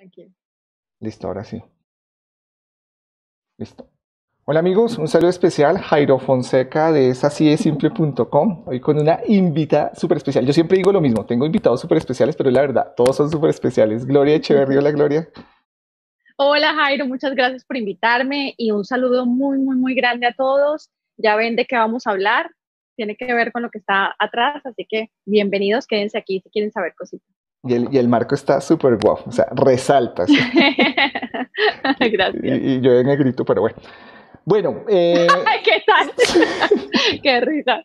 Tranquilo. Listo, ahora sí. Listo. Hola amigos, un saludo especial, Jairo Fonseca de esasidsimple.com, hoy con una invitada súper especial. Yo siempre digo lo mismo, tengo invitados súper especiales, pero la verdad, todos son súper especiales. Gloria Echeverría, hola Gloria. Hola Jairo, muchas gracias por invitarme y un saludo muy, muy, muy grande a todos. Ya ven de qué vamos a hablar, tiene que ver con lo que está atrás, así que bienvenidos, quédense aquí si quieren saber cositas. Y el, y el marco está súper guapo, o sea, resalta. Gracias. Y, y, yo de negrito, pero bueno. Bueno, eh, ¿qué tal? Qué risa.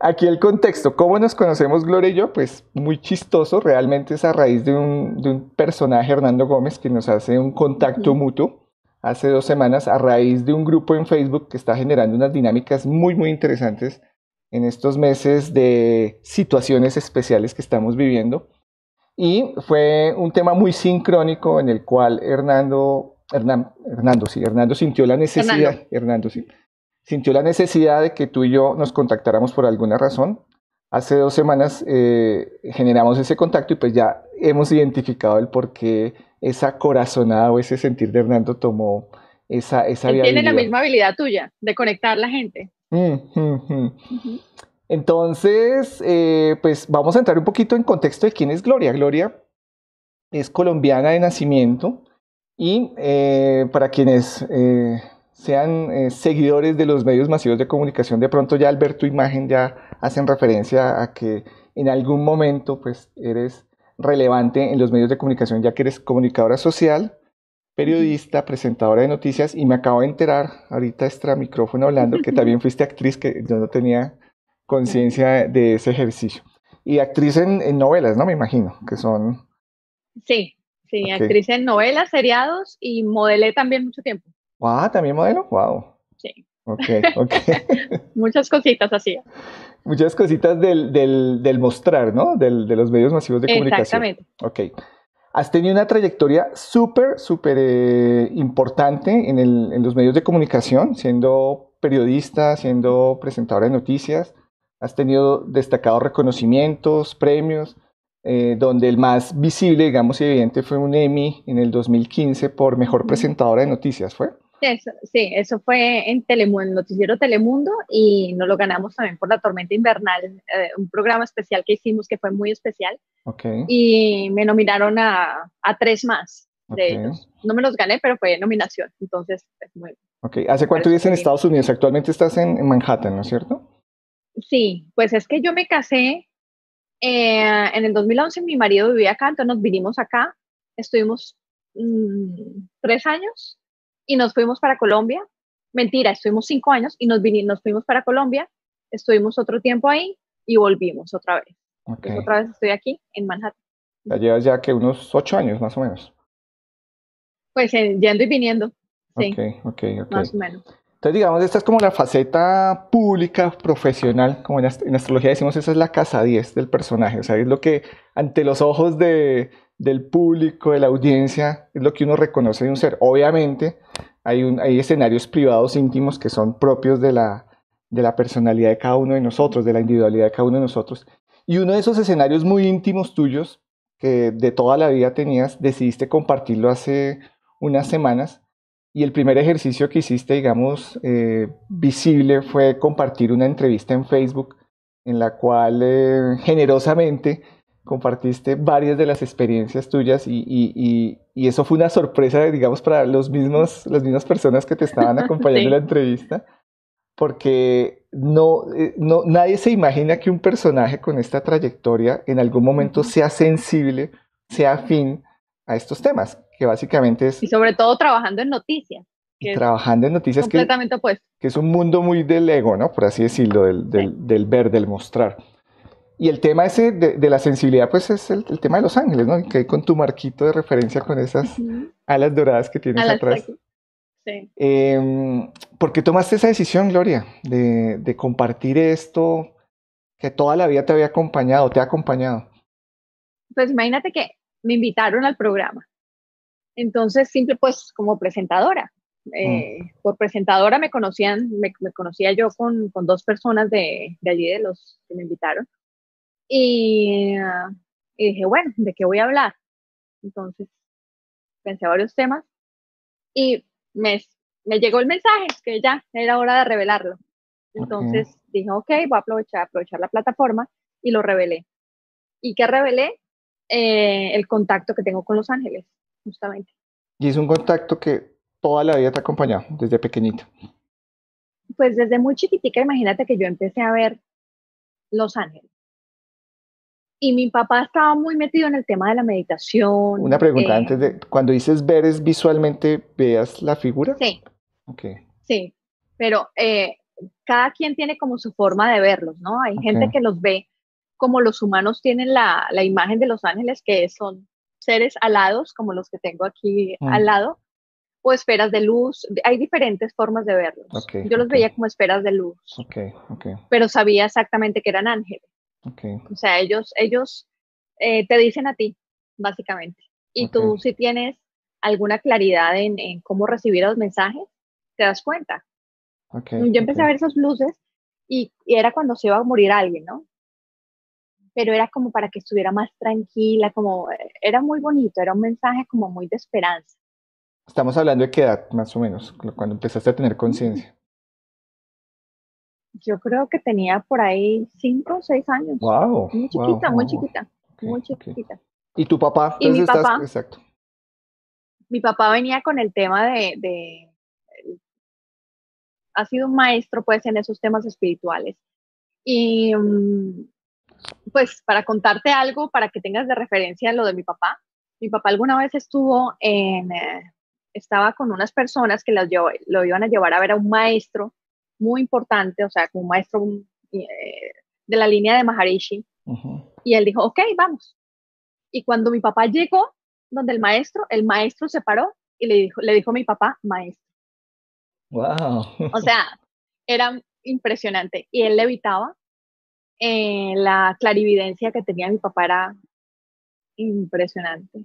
Aquí el contexto, ¿cómo nos conocemos Gloria y yo? Pues muy chistoso, realmente es a raíz de un, de un personaje, Hernando Gómez, que nos hace un contacto -huh. mutuo hace dos semanas a raíz de un grupo en Facebook que está generando unas dinámicas muy, muy interesantes en estos meses de situaciones especiales que estamos viviendo. Y fue un tema muy sincrónico en el cual Hernando, Hernán, Hernando, sí, Hernando sintió la necesidad, Hernando. Hernando, sí, sintió la necesidad de que tú y yo nos contactáramos por alguna razón. Hace dos semanas eh, generamos ese contacto y pues ya hemos identificado el por qué esa corazonada o ese sentir de Hernando tomó esa, esa Él tiene la misma habilidad tuya de conectar la gente. Mm, mm, mm. Uh -huh. Entonces, eh, pues vamos a entrar un poquito en contexto de quién es Gloria. Gloria es colombiana de nacimiento y eh, para quienes eh, sean seguidores de los medios masivos de comunicación, de pronto ya al ver tu imagen ya hacen referencia a que en algún momento pues eres relevante en los medios de comunicación, ya que eres comunicadora social, periodista, presentadora de noticias y me acabo de enterar ahorita extra micrófono hablando que también fuiste actriz que yo no tenía conciencia de ese ejercicio. Y actriz en, en, novelas, ¿no? Me imagino, que son... Sí, sí, okay. actriz en novelas, seriados y modelé también mucho tiempo. Ah, ¿también modelo? Wow. Sí. Ok, ok. Muchas cositas así. Muchas cositas del, del, del mostrar, ¿no? Del, de los medios masivos de comunicación. Exactamente. Ok. Has tenido una trayectoria súper, súper eh, importante en, el, en los medios de comunicación, siendo periodista, siendo presentadora de noticias, has tenido destacados reconocimientos, premios, eh, donde el más visible, digamos, y evidente fue un Emmy en el 2015 por Mejor Presentadora de Noticias, ¿fue? Eso, sí, eso fue en Telemundo, noticiero Telemundo y nos lo ganamos también por La Tormenta Invernal, eh, un programa especial que hicimos que fue muy especial. Okay. Y me nominaron a, a tres más de okay. ellos. No me los gané, pero fue nominación, entonces es muy... Ok, ¿hace cuánto vives en Estados Unidos? Actualmente estás en, en Manhattan, ¿no es cierto? Sí, pues es que yo me casé eh, en el 2011, mi marido vivía acá, entonces nos vinimos acá, estuvimos mmm, tres años y nos fuimos para Colombia. Mentira, estuvimos cinco años y nos, vinimos, nos fuimos para Colombia, estuvimos otro tiempo ahí y volvimos otra vez. Okay. Entonces, otra vez estoy aquí en Manhattan. Ya llevas ya que unos ocho años más o menos. Pues eh, yendo y viniendo. Sí. Ok, ok, ok. Más o menos. Entonces, digamos, esta es como la faceta pública, profesional, como en, en astrología decimos, esa es la casa 10 del personaje, o sea, es lo que ante los ojos de, del público, de la audiencia, es lo que uno reconoce de un ser. Obviamente, hay escenarios privados íntimos que son propios de la, de la personalidad de cada uno de nosotros, de la individualidad de cada uno de nosotros. Y uno de esos escenarios muy íntimos tuyos, que de toda la vida tenías, decidiste compartirlo hace unas semanas, y el primer ejercicio que hiciste, digamos, eh, visible fue compartir una entrevista en Facebook en la cual eh, generosamente compartiste varias de las experiencias tuyas y, y, y, y, eso fue una sorpresa, digamos, para los mismos, las mismas personas que te estaban acompañando sí. en la entrevista, porque no, eh, no, nadie se imagina que un personaje con esta trayectoria en algún momento sea sensible, sea afín a estos temas que básicamente es... Y sobre todo trabajando en noticias. Que trabajando en noticias completamente que, opuesto. que es un mundo muy del ego, ¿no? Por así decirlo, del, del, sí. del ver, del mostrar. Y el tema ese de, de la sensibilidad, pues es el, el, tema de los ángeles, ¿no? Que hay con tu marquito de referencia con esas uh -huh. alas doradas que tienes alas atrás. Sí. Eh, ¿Por qué tomaste esa decisión, Gloria, de, de compartir esto que toda la vida te había acompañado, te ha acompañado? Pues imagínate que me invitaron al programa entonces, simple, pues, como presentadora. Eh, mm. Por presentadora me conocían, me, me conocía yo con, con, dos personas de, de allí, de los que me invitaron. Y, uh, y, dije, bueno, ¿de qué voy a hablar? Entonces, pensé varios temas y me, me llegó el mensaje que ya era hora de revelarlo. Entonces dije, ok, voy a aprovechar, aprovechar la plataforma y lo revelé. ¿Y qué revelé? Eh, el contacto que tengo con Los Ángeles, justamente. Y es un contacto que toda la vida te ha acompañado, desde pequeñita. Pues desde muy chiquitica, imagínate que yo empecé a ver Los Ángeles. Y mi papá estaba muy metido en el tema de la meditación. Una pregunta, eh, antes de, cuando dices ver, ¿es visualmente veas la figura? Sí. Okay. Sí, pero eh, cada quien tiene como su forma de verlos, ¿no? Hay gente que los ve como los humanos tienen la, la, imagen de los ángeles, que son seres alados, como los que tengo aquí mm. al lado, o esferas de luz. Hay diferentes formas de verlos. Yo los veía como esferas de luz, pero sabía exactamente que eran ángeles. O sea, ellos, ellos eh, te dicen a ti, básicamente. Y tú si tienes alguna claridad en, en, cómo recibir los mensajes, te das cuenta. Yo empecé a ver esas luces y, y, era cuando se iba a morir alguien, ¿no? Pero era como para que estuviera más tranquila, como era muy bonito, era un mensaje como muy de esperanza. Estamos hablando de qué edad, más o menos, cuando empezaste a tener conciencia. Yo creo que tenía por ahí cinco o seis años. Wow. Muy chiquita, muy chiquita, muy chiquita. ¿Y tu papá? Y mi papá, exacto. Mi papá venía con el tema de, de, ha sido un maestro pues en esos temas espirituales. Y mm, pues para contarte algo, para que tengas de referencia lo de mi papá, mi papá alguna vez estuvo en, eh, estaba con unas personas que lo, lo iban a llevar a ver a un maestro muy importante, o sea, como un maestro eh, de la línea de Maharishi. Y él dijo, ok, vamos. Y cuando mi papá llegó donde el maestro, el maestro se paró y le dijo, le dijo a mi papá, maestro. Wow. O sea, era impresionante. Y él le evitaba. Eh, la clarividencia que tenía mi papá era impresionante.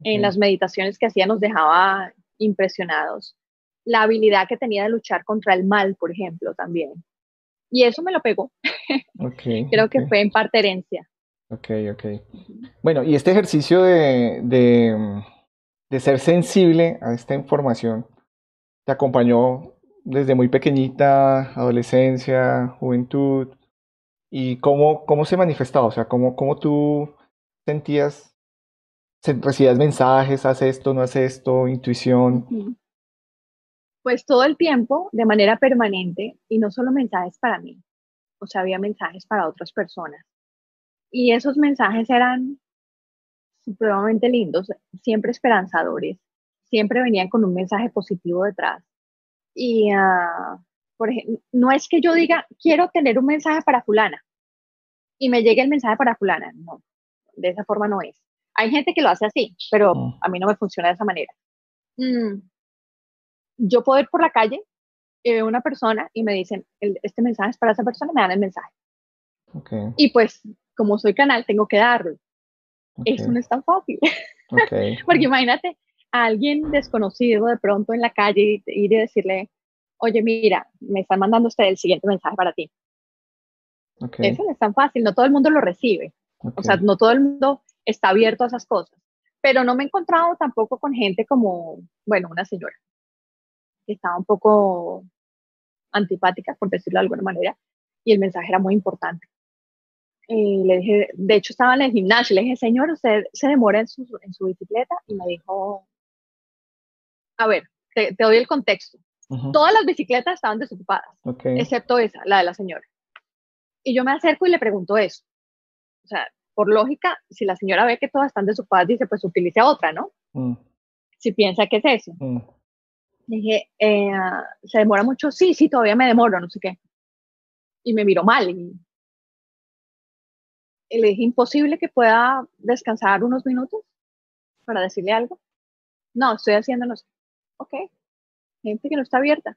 En las meditaciones que hacía nos dejaba impresionados la habilidad que tenía de luchar contra el mal, por ejemplo, también. Y eso me lo pegó. Creo que fue en parte herencia. Ok, ok. Bueno, y este ejercicio de, de, ser sensible a esta información te acompañó desde muy pequeñita, adolescencia, juventud, y cómo, cómo se manifestaba, o sea, cómo, cómo tú sentías, recibías mensajes, haz esto, no haz esto, intuición pues todo el tiempo, de manera permanente, y no solo mensajes para mí, o sea, había mensajes para otras personas. Y esos mensajes eran supremamente lindos, siempre esperanzadores, siempre venían con un mensaje positivo detrás. Y, uh, por ejemplo, no es que yo diga, quiero tener un mensaje para fulana y me llegue el mensaje para fulana, no, de esa forma no es. Hay gente que lo hace así, pero mm. a mí no me funciona de esa manera. Mm, yo puedo ir por la calle y veo una persona y me dicen, este mensaje es para esa persona, me dan el mensaje. Y pues, como soy canal, tengo que darlo. Eso no es tan fácil. Porque imagínate a alguien desconocido de pronto en la calle ir y decirle, oye, mira, me están mandando usted el siguiente mensaje para ti. Eso no es tan fácil, no todo el mundo lo recibe. O sea, no todo el mundo está abierto a esas cosas. Pero no me he encontrado tampoco con gente como, bueno, una señora que estaba un poco antipática, por decirlo de alguna manera, y el mensaje era muy importante. Y le dije, de hecho estaba en el gimnasio, le dije, señor, usted se demora en su, en su bicicleta, y me dijo, a ver, te, doy el contexto. Todas las bicicletas estaban desocupadas, excepto esa, la de la señora. Y yo me acerco y le pregunto eso. O sea, por lógica, si la señora ve que todas están desocupadas, dice, pues utilice otra, ¿no? Mm. Si piensa que es eso. Mm dije, eh, ¿se demora mucho? Sí, sí, todavía me demoro, no sé qué. Y me miró mal. Y, le dije, ¿imposible que pueda descansar unos minutos para decirle algo? No, estoy haciéndolo. Ok, gente que no está abierta.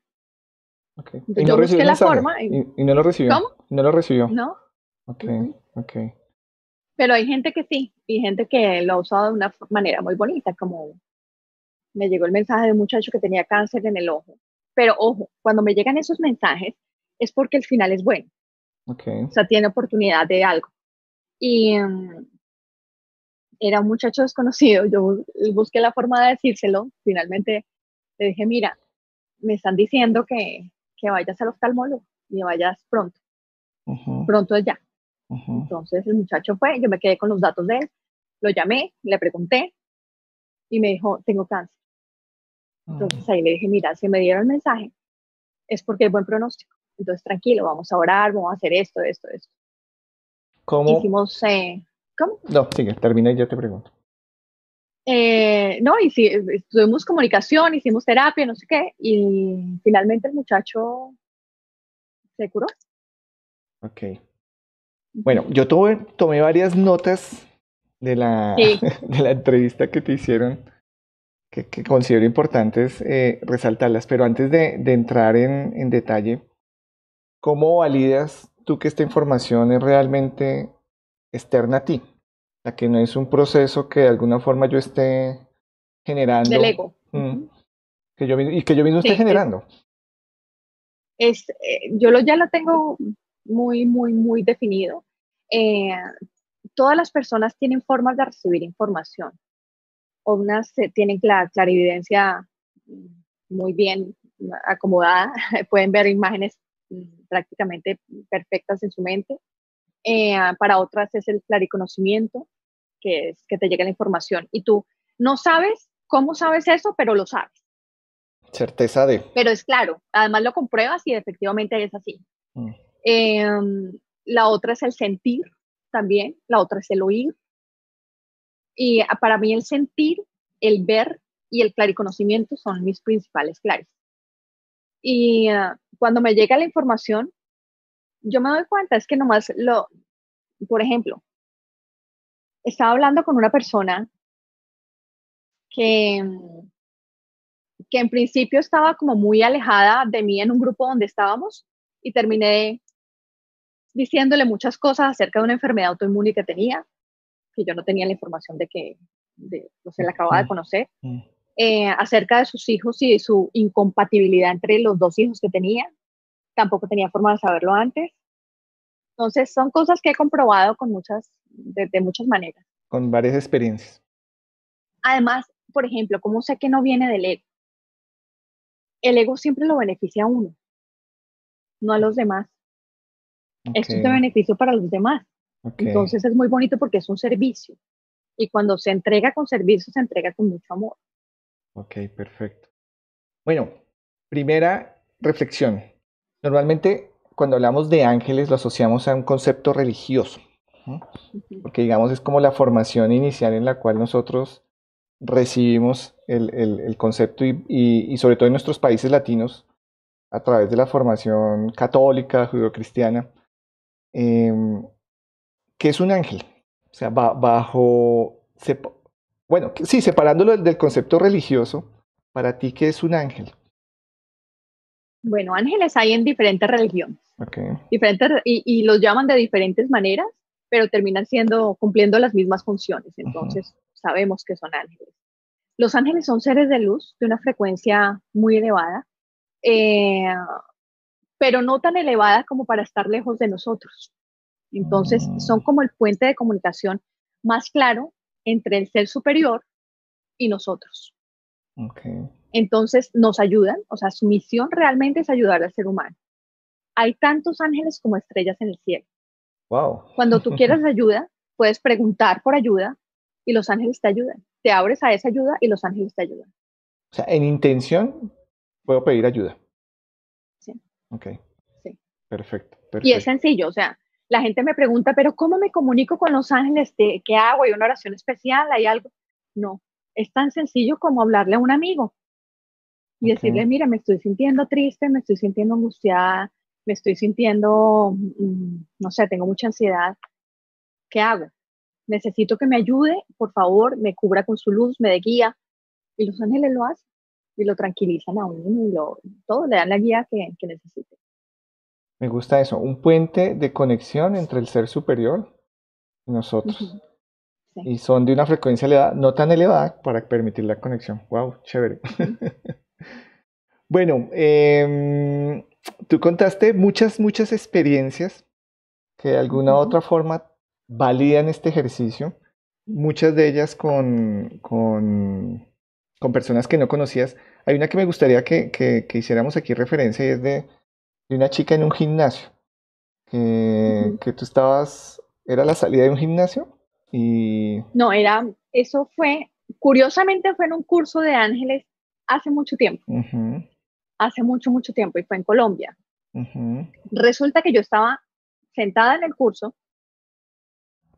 Okay. y no busqué la forma. Y, no lo recibió. ¿Cómo? No lo recibió. No. Ok, ok. Pero hay gente que sí, y gente que lo ha usado de una manera muy bonita, como me llegó el mensaje de un muchacho que tenía cáncer en el ojo. Pero ojo, cuando me llegan esos mensajes es porque el final es bueno. Okay. O sea, tiene oportunidad de algo. Y mm, era un muchacho desconocido, yo busqué la forma de decírselo, finalmente le dije, mira, me están diciendo que, que vayas al oftalmólogo y vayas pronto, pronto es ya. Entonces el muchacho fue, yo me quedé con los datos de él, lo llamé, le pregunté y me dijo, tengo cáncer. Entonces ahí le dije, mira, si me dieron el mensaje es porque hay buen pronóstico. Entonces tranquilo, vamos a orar, vamos a hacer esto, esto, esto. ¿Cómo? Hicimos, eh, ¿cómo? No, sigue, termina y yo te pregunto. Eh, no, y si, tuvimos comunicación, hicimos terapia, no sé qué, y finalmente el muchacho se curó. Ok. Bueno, yo tomé varias notas de la, de la entrevista que te hicieron que, considero importantes eh, resaltarlas, pero antes de, de entrar en, en, detalle, ¿cómo validas tú que esta información es realmente externa a ti? La que no es un proceso que de alguna forma yo esté generando. Del ego. Mm, que yo, y que yo mismo esté generando. Es, eh, yo lo, ya lo tengo muy, muy, muy definido. Eh, todas las personas tienen formas de recibir información. Unas tienen la clarividencia muy bien acomodada, pueden ver imágenes mm, prácticamente perfectas en su mente. Eh, para otras es el clariconocimiento, que es que te llega la información y tú no sabes cómo sabes eso, pero lo sabes. Certeza de. Pero es claro, además lo compruebas y efectivamente es así. Mm. Em, la otra es el sentir también, la otra es el oír. Y para mí el sentir, el ver y el clariconocimiento son mis principales claves. Y ah, cuando me llega la información, yo me doy cuenta, es que nomás lo, por ejemplo, estaba hablando con una persona que, que en principio estaba como muy alejada de mí en un grupo donde estábamos y terminé diciéndole muchas cosas acerca de una enfermedad autoinmune que tenía, que yo no tenía la información de que, de, no sé, la acababa de conocer, eh, acerca de sus hijos y de su incompatibilidad entre los dos hijos que tenía. Tampoco tenía forma de saberlo antes. Entonces, son cosas que he comprobado con muchas, de, muchas maneras. Con varias experiencias. Además, por ejemplo, ¿cómo sé que no viene del ego? El ego siempre lo beneficia a uno, no a los demás. Esto es de beneficio para los demás. Entonces es muy bonito porque es un servicio. Y cuando se entrega con servicio, se entrega con mucho amor. Ok, perfecto. Bueno, primera reflexión. Normalmente cuando hablamos de ángeles lo asociamos a un concepto religioso. Porque digamos es como la formación inicial en la cual nosotros recibimos el, el, concepto y, y, sobre todo en nuestros países latinos a través de la formación católica, judeocristiana, eh, ¿qué es un ángel? O sea, bajo, bueno, sí, separándolo del concepto religioso, para ti, ¿qué es un ángel? Bueno, ángeles hay en diferentes religiones. Diferentes, y, los llaman de diferentes maneras, pero terminan siendo, cumpliendo las mismas funciones. Entonces, sabemos que son ángeles. Los ángeles son seres de luz de una frecuencia muy elevada. Eh, pero no tan elevada como para estar lejos de nosotros. Entonces, mm. son como el puente de comunicación más claro entre el ser superior y nosotros. Entonces, nos ayudan, o sea, su misión realmente es ayudar al ser humano. Hay tantos ángeles como estrellas en el cielo. Wow. Cuando tú quieras ayuda, puedes preguntar por ayuda y los ángeles te ayudan. Te abres a esa ayuda y los ángeles te ayudan. O sea, en intención puedo pedir ayuda. Ok. Sí. Perfecto, Y es sencillo, o sea, la gente me pregunta, pero ¿cómo me comunico con los ángeles? ¿Qué hago? ¿Hay una oración especial? ¿Hay algo? No, es tan sencillo como hablarle a un amigo y decirle, mira, me estoy sintiendo triste, me estoy sintiendo angustiada, me estoy sintiendo, mm, no sé, tengo mucha ansiedad. ¿Qué hago? Necesito que me ayude, por favor, me cubra con su luz, me dé guía. Y los ángeles lo hacen y lo tranquilizan a uno y lo, todo le dan la guía que, que necesite. Me gusta eso, un puente de conexión entre el ser superior y nosotros. Y son de una frecuencia elevada, no tan elevada para permitir la conexión. ¡Wow! Chévere. bueno, eh, tú contaste muchas, muchas experiencias que de alguna u otra forma validan este ejercicio. muchas de ellas con, con, con personas que no conocías. Hay una que me gustaría que, que, que hiciéramos aquí referencia y es de, de, una chica en un gimnasio, que, que tú estabas, era la salida de un gimnasio y... No, era, eso fue, curiosamente fue en un curso de ángeles hace mucho tiempo. Hace mucho, mucho tiempo y fue en Colombia. Resulta que yo estaba sentada en el curso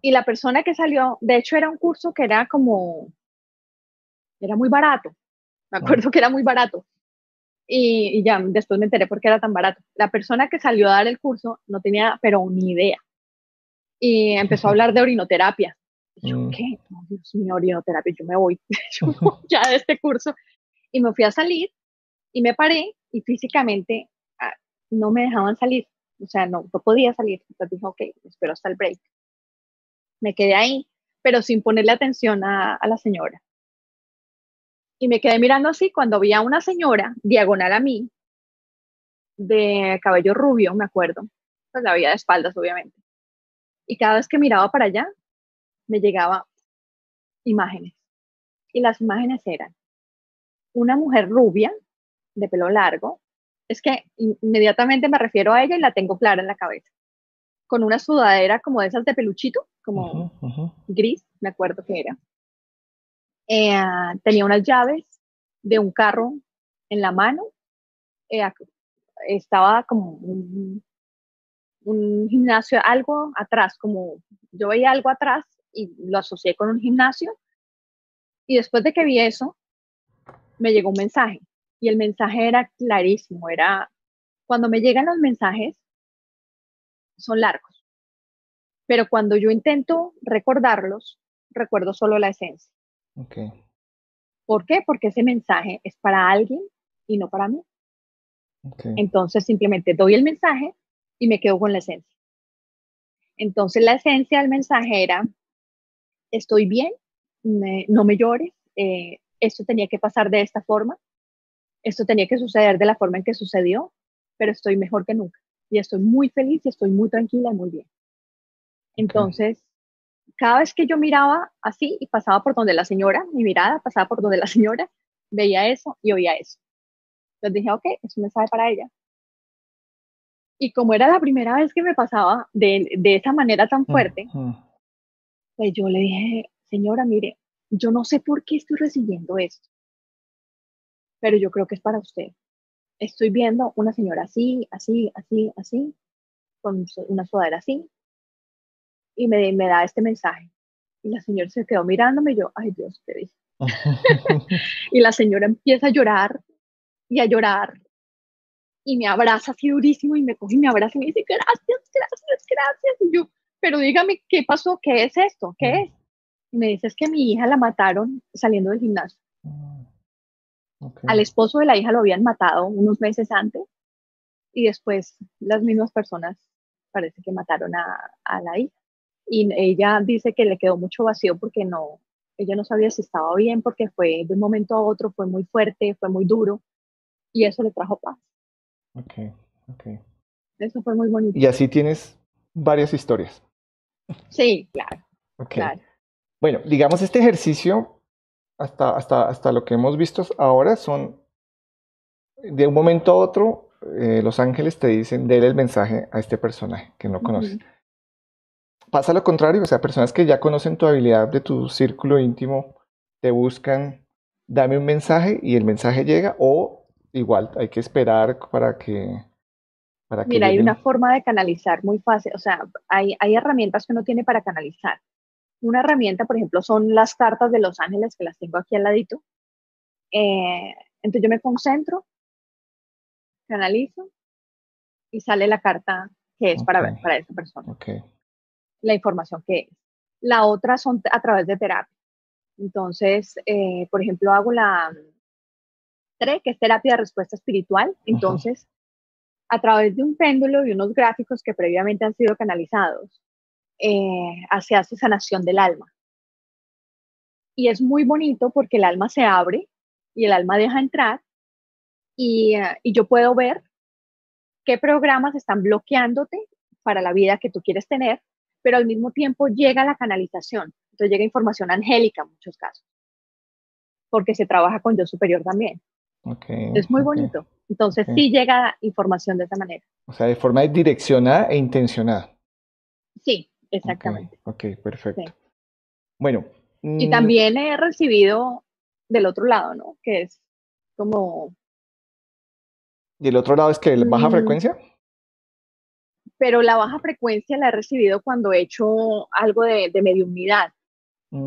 y la persona que salió, de hecho era un curso que era como, era muy barato, me acuerdo que era muy barato. Y, y ya después me enteré por qué era tan barato. La persona que salió a dar el curso no tenía, pero ni idea. Y empezó a hablar de orinoterapia. Y yo, Mm. ¿qué? Dios mío, orinoterapia, yo me voy, yo me voy ya de este curso. Y me fui a salir y me paré y físicamente ah, no me dejaban salir. O sea, no, no podía salir. Entonces dije, ok, espero hasta el break. Me quedé ahí, pero sin ponerle atención a, a la señora. Y me quedé mirando así cuando vi a una señora diagonal a mí, de cabello rubio, me acuerdo. Pues la veía de espaldas, obviamente. Y cada vez que miraba para allá, me llegaba imágenes. Y las imágenes eran una mujer rubia, de pelo largo. Es que inmediatamente me refiero a ella y la tengo clara en la cabeza. Con una sudadera como de esas de peluchito, como ujú. gris, me acuerdo que era. Eh, tenía unas llaves de un carro en la mano. Eh, estaba como un, un gimnasio, algo atrás, como yo veía algo atrás y lo asocié con un gimnasio. Y después de que vi eso, me llegó un mensaje. Y el mensaje era clarísimo, era, cuando me llegan los mensajes, son largos. Pero cuando yo intento recordarlos, recuerdo solo la esencia. Ok, ¿Por qué? Porque ese mensaje es para alguien y no para mí. Entonces simplemente doy el mensaje y me quedo con la esencia. Entonces la esencia del mensaje era, estoy bien, me- no me llores, eh, esto tenía que pasar de esta forma, esto tenía que suceder de la forma en que sucedió, pero estoy mejor que nunca y estoy muy feliz y estoy muy tranquila y muy bien. Entonces, cada vez que yo miraba así y pasaba por donde la señora, mi mirada pasaba por donde la señora, veía eso y oía eso. Entonces dije, ok, es un mensaje para ella. Y como era la primera vez que me pasaba de, de esa manera tan fuerte, pues yo le dije, señora, mire, yo no sé por qué estoy recibiendo esto, pero yo creo que es para usted. Estoy viendo una señora así, así, así, así, con una sudadera así, y me, me da este mensaje. Y la señora se quedó mirándome y yo, ay Dios, te dije. Y la señora empieza a llorar y a llorar y me abraza así durísimo y me coge y me abraza y me dice, gracias, gracias, gracias. Y yo, pero dígame, ¿qué pasó? ¿Qué es esto? ¿Qué es? Y me dice, es que mi hija la mataron saliendo del gimnasio. Al esposo de la hija lo habían matado unos meses antes y después las mismas personas parece que mataron a, a la hija. Y ella dice que le quedó mucho vacío porque no, ella no sabía si estaba bien porque fue de un momento a otro, fue muy fuerte, fue muy duro y eso le trajo paz. Ok, ok. Eso fue muy bonito. Y así tienes varias historias. Sí, claro, Ok. claro. Bueno, digamos, este ejercicio, hasta, hasta, hasta lo que hemos visto ahora, son de un momento a otro, eh, los ángeles te dicen, déle el mensaje a este personaje que no conoces. Ujú. Pasa lo contrario, o sea, personas que ya conocen tu habilidad de tu círculo íntimo, te buscan, dame un mensaje y el mensaje llega, o igual hay que esperar para que... Para que Mira, hay una forma de canalizar muy fácil, o sea, hay, hay herramientas que uno tiene para canalizar. Una herramienta, por ejemplo, son las cartas de los ángeles, que las tengo aquí al ladito. Eh, entonces yo me concentro, canalizo y sale la carta que es para, para esa persona, la información que es. La otra son a través de terapia. Entonces, eh, por ejemplo, hago la TRE, que es terapia de respuesta espiritual. Entonces, a través de un péndulo y unos gráficos que previamente han sido canalizados, eh, se hace sanación del alma. Y es muy bonito porque el alma se abre y el alma deja entrar y, eh, y yo puedo ver qué programas están bloqueándote para la vida que tú quieres tener, pero al mismo tiempo llega la canalización. Entonces Entonces llega información angélica en muchos casos, porque se trabaja con yo superior también. es muy bonito. Entonces sí llega información de esa manera. O sea, de forma direccionada e intencionada. Exactamente. Ok, perfecto. Bueno. Y mm, también he recibido del otro lado, ¿no? Que es como... ¿Y el otro lado es que baja mm. frecuencia? Pero la baja frecuencia la he recibido cuando he hecho algo de, de mediunidad.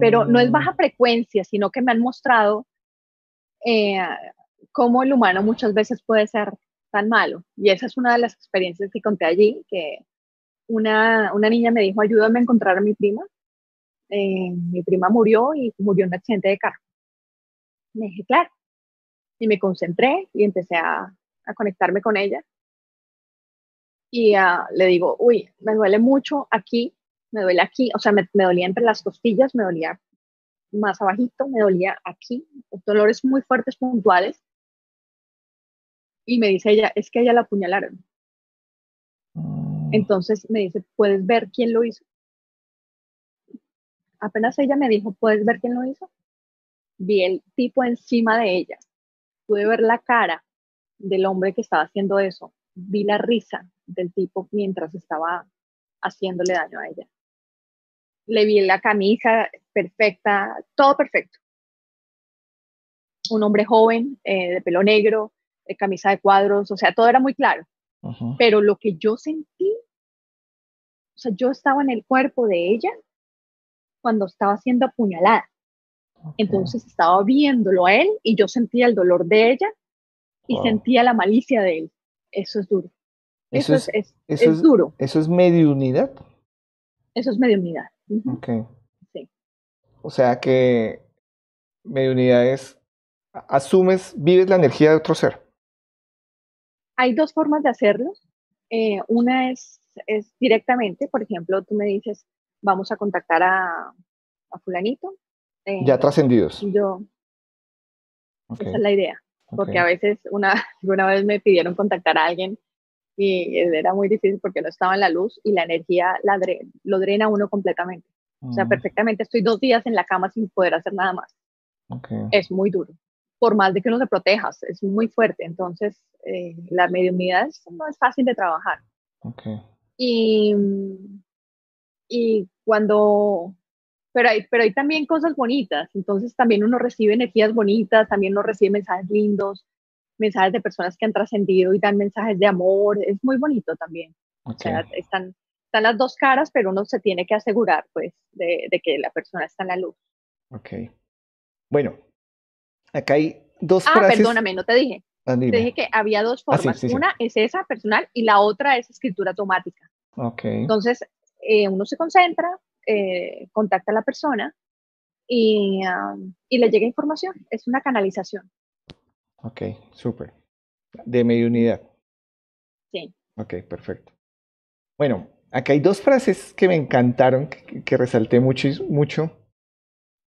Pero no es baja mm. frecuencia, sino que me han mostrado eh, cómo el humano muchas veces puede ser tan malo. Y esa es una de las experiencias que conté allí, que una, una niña me dijo, ayúdame a encontrar a mi prima. Eh, mi prima murió y murió en un accidente de carro. Me dije, claro. Y me concentré y empecé a, a conectarme con ella. Y uh, le digo, uy, me duele mucho aquí, me duele aquí, o sea, me, me, dolía entre las costillas, me dolía más abajito, me dolía aquí, dolores muy fuertes, puntuales. Y me dice ella, es que ella la apuñalaron. Entonces me dice, ¿puedes ver quién lo hizo? Apenas ella me dijo, ¿puedes ver quién lo hizo? Vi el tipo encima de ella. Pude ver la cara del hombre que estaba haciendo eso. Vi la risa del tipo mientras estaba haciéndole daño a ella le vi la camisa perfecta, todo perfecto. Un hombre joven, eh, de pelo negro, de camisa de cuadros, o sea, todo era muy claro. Pero lo que yo sentí, o sea, yo estaba en el cuerpo de ella cuando estaba siendo apuñalada. Entonces estaba viéndolo a él y yo sentía el dolor de ella y sentía la malicia de él. Eso es duro. Eso, es, eso es, duro. ¿Eso es unidad Eso es mediunidad. Ok. Sí. O sea que mediunidad es, asumes, vives la energía de otro ser. Hay dos formas de hacerlo. Eh, una es, es directamente, por ejemplo, tú me dices, vamos a contactar a, a fulanito. Eh, ya trascendidos. Yo. Esa es la idea. Porque a veces, una, una vez me pidieron contactar a alguien y era muy difícil porque no estaba en la luz y la energía la lo drena uno completamente. O sea, mm. perfectamente estoy dos días en la cama sin poder hacer nada más. Es muy duro. Por más de que uno se protejas, es muy fuerte. Entonces, eh, la mediunidad no es fácil de trabajar. Y, y cuando... Pero hay, pero hay también cosas bonitas. Entonces, también uno recibe energías bonitas, también uno recibe mensajes lindos mensajes de personas que han trascendido y dan mensajes de amor, es muy bonito también. O sea, están, están las dos caras, pero uno se tiene que asegurar, pues, de, de que la persona está en la luz. Ok. Bueno, acá hay dos ah, perdóname, no te dije. Ah, te dije que había dos ah, formas. Una es esa personal y la otra es escritura automática. Ok. Entonces, eh, uno se concentra, eh, contacta a la persona y, y le llega información. Es una canalización. Ok, súper. De mediunidad. Sí. Ok, perfecto. Bueno, acá hay dos frases que me encantaron, que, resalté mucho, mucho.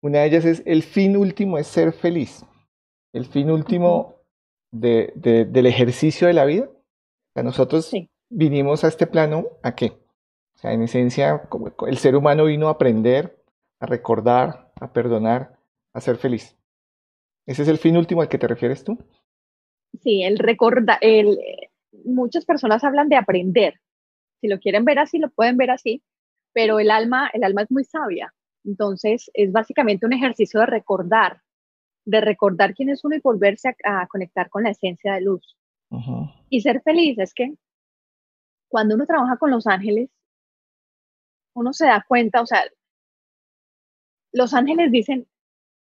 Una de ellas es, el fin último es ser feliz. El fin último de, del ejercicio de la vida. O sea, nosotros vinimos a este plano a qué? O sea, en esencia, el ser humano vino a aprender, a recordar, a perdonar, a ser feliz. ¿Ese es el fin último al que te refieres tú? Sí, el recordar, el, muchas personas hablan de aprender. Si lo quieren ver así, lo pueden ver así, pero el alma, el alma es muy sabia. Entonces, es básicamente un ejercicio de recordar, de recordar quién es uno y volverse a, conectar con la esencia de luz. Y ser feliz es que cuando uno trabaja con los ángeles, uno se da cuenta, o sea, los ángeles dicen,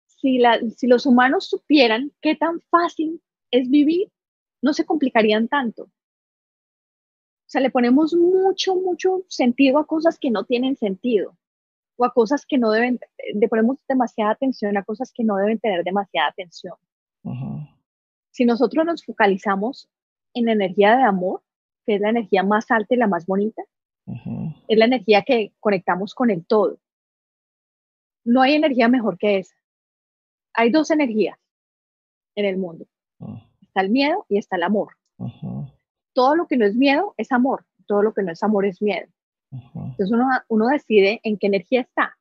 si, los humanos supieran qué tan fácil es vivir, no se complicarían tanto. O sea, le ponemos mucho, mucho sentido a cosas que no tienen sentido o a cosas que no deben, le ponemos demasiada atención a cosas que no deben tener demasiada atención. Si nosotros nos focalizamos en la energía de amor, que es la energía más alta y la más bonita, es la energía que conectamos con el todo. No hay energía mejor que esa hay dos energías en el mundo. Ah. Está el miedo y está el amor. Todo lo que no es miedo es amor, todo lo que no es amor es miedo. Entonces uno, uno decide en qué energía está.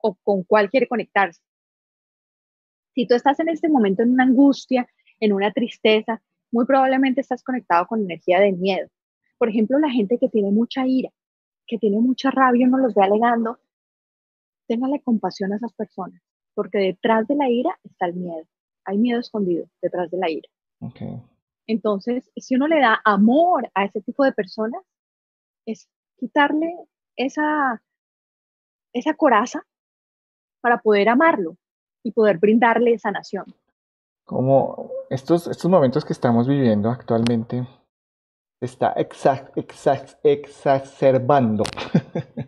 o con cuál quiere conectarse. Si tú estás en este momento en una angustia, en una tristeza, muy probablemente estás conectado con energía de miedo. Por ejemplo, la gente que tiene mucha ira, que tiene mucha rabia, uno los ve alegando, téngale compasión a esas personas, porque detrás de la ira está el miedo. Hay miedo escondido detrás de la ira. Entonces, si uno le da amor a ese tipo de personas, es quitarle esa, esa coraza para poder amarlo y poder brindarle sanación. Como estos, estos momentos que estamos viviendo actualmente está exacerbando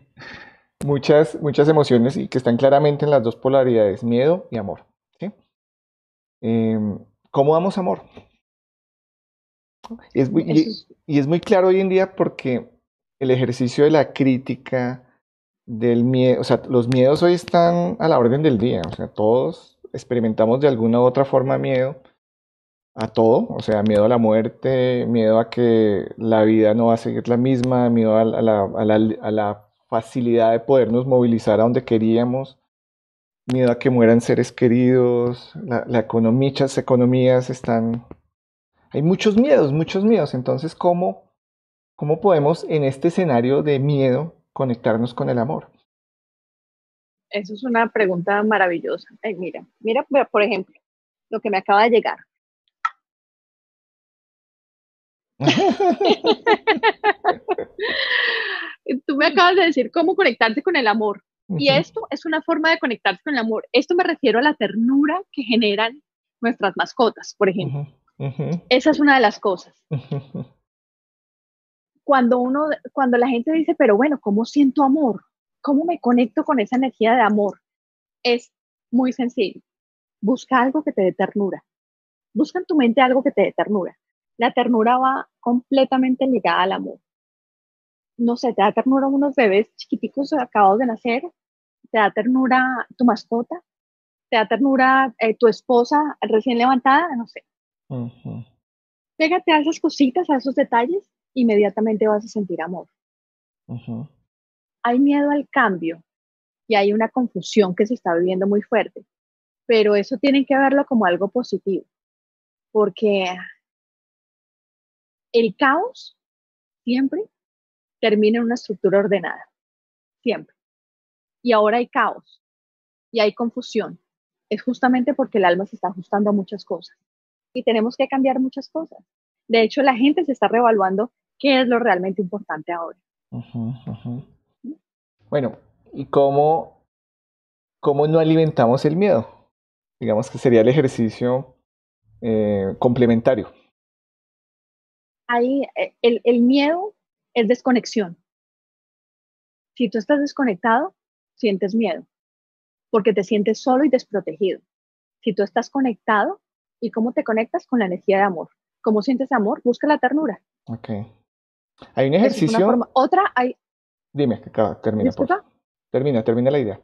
muchas, muchas emociones y que están claramente en las dos polaridades, miedo y amor. Em, ¿Cómo damos amor? Y es, muy, y es muy claro hoy en día porque el ejercicio de la crítica, del miedo, o sea, los miedos hoy están a la orden del día, o sea, todos experimentamos de alguna u otra forma miedo a todo, o sea, miedo a la muerte, miedo a que la vida no va a seguir la misma, miedo a la, facilidad de podernos movilizar a donde queríamos, miedo a que mueran seres queridos, la, la economía, muchas economías están... Hay muchos miedos, muchos miedos, entonces, ¿cómo, ¿cómo podemos en este escenario de miedo conectarnos con el amor? Eso es una pregunta maravillosa. mira, mira, por ejemplo, lo que me acaba de llegar. Tú me acabas de decir cómo conectarse con el amor. Y esto es una forma de conectarse con el amor. Esto me refiero a la ternura que generan nuestras mascotas, por ejemplo. Esa es una de las cosas. Cuando uno, cuando la gente dice, pero bueno, ¿cómo siento amor? ¿Cómo me conecto con esa energía de amor? Es muy sencillo. Busca algo que te dé ternura. Busca en tu mente algo que te dé ternura. La ternura va completamente ligada al amor. No sé, te da ternura unos bebés chiquiticos acabados de nacer, te da ternura tu mascota, te da ternura eh, tu esposa recién levantada, no sé. Pégate a esas cositas, a esos detalles, inmediatamente vas a sentir amor. Hay miedo al cambio y hay una confusión que se está viviendo muy fuerte, pero eso tienen que verlo como algo positivo, porque el caos siempre termina en una estructura ordenada, siempre. Y ahora hay caos y hay confusión. Es justamente porque el alma se está ajustando a muchas cosas y tenemos que cambiar muchas cosas. De hecho, la gente se está reevaluando qué es lo realmente importante ahora. Bueno, ¿y cómo, cómo no alimentamos el miedo? Digamos que sería el ejercicio eh, complementario ahí eh, el, el miedo es desconexión. Si tú estás desconectado, sientes miedo, porque te sientes solo y desprotegido. Si tú estás conectado, ¿y cómo te conectas con la energía de amor? ¿Cómo sientes amor? Busca la ternura. Ok. Hay un ejercicio. Otra, hay. Dime, termina. Termina, termina la idea.